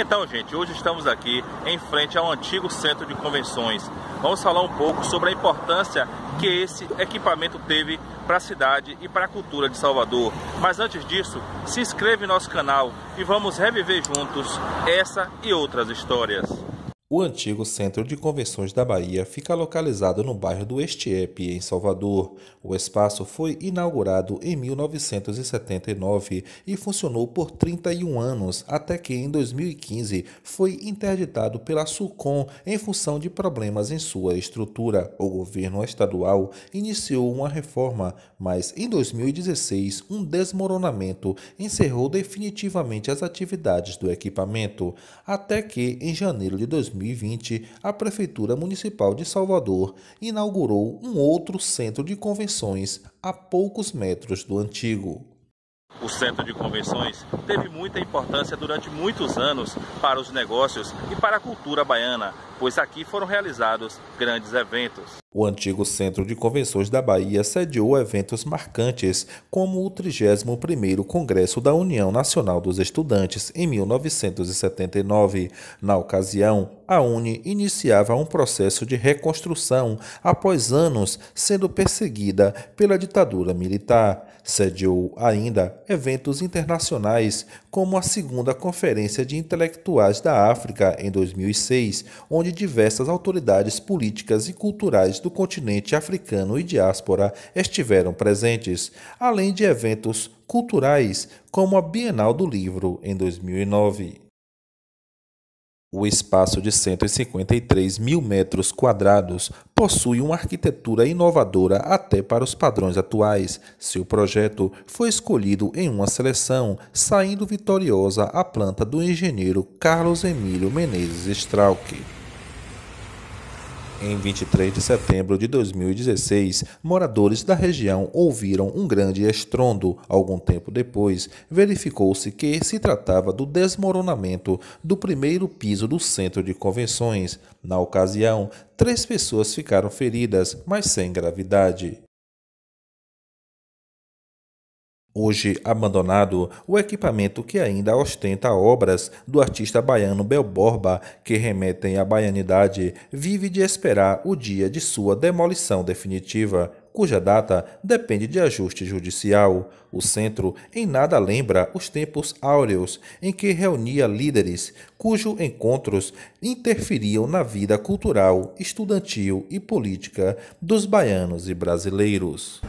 Então, gente, hoje estamos aqui em frente ao antigo centro de convenções. Vamos falar um pouco sobre a importância que esse equipamento teve para a cidade e para a cultura de Salvador. Mas antes disso, se inscreve em nosso canal e vamos reviver juntos essa e outras histórias. O antigo Centro de Convenções da Bahia fica localizado no bairro do Estiepe, em Salvador. O espaço foi inaugurado em 1979 e funcionou por 31 anos, até que em 2015 foi interditado pela SUCOM em função de problemas em sua estrutura. O governo estadual iniciou uma reforma, mas em 2016 um desmoronamento encerrou definitivamente as atividades do equipamento, até que em janeiro de 2015 2020, a Prefeitura Municipal de Salvador inaugurou um outro centro de convenções a poucos metros do antigo. O centro de convenções teve muita importância durante muitos anos para os negócios e para a cultura baiana, pois aqui foram realizados grandes eventos. O antigo Centro de Convenções da Bahia sediou eventos marcantes, como o 31º Congresso da União Nacional dos Estudantes, em 1979. Na ocasião, a UNE iniciava um processo de reconstrução após anos sendo perseguida pela ditadura militar. Sediou ainda eventos internacionais, como a segunda Conferência de Intelectuais da África em 2006, onde diversas autoridades políticas e culturais do continente africano e diáspora estiveram presentes, além de eventos culturais, como a Bienal do Livro em 2009. O espaço de 153 mil metros quadrados possui uma arquitetura inovadora até para os padrões atuais. Seu projeto foi escolhido em uma seleção, saindo vitoriosa a planta do engenheiro Carlos Emílio Menezes Strauch. Em 23 de setembro de 2016, moradores da região ouviram um grande estrondo. Algum tempo depois, verificou-se que se tratava do desmoronamento do primeiro piso do centro de convenções. Na ocasião, três pessoas ficaram feridas, mas sem gravidade. Hoje abandonado, o equipamento que ainda ostenta obras do artista baiano Bel Borba, que remetem à baianidade, vive de esperar o dia de sua demolição definitiva, cuja data depende de ajuste judicial. O centro em nada lembra os tempos áureos em que reunia líderes cujos encontros interferiam na vida cultural, estudantil e política dos baianos e brasileiros.